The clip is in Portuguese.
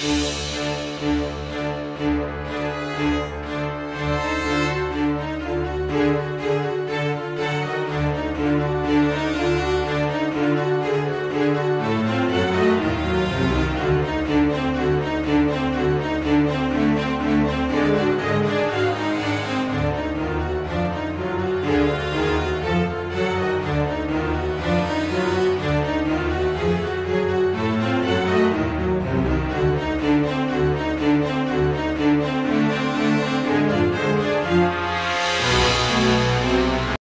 Música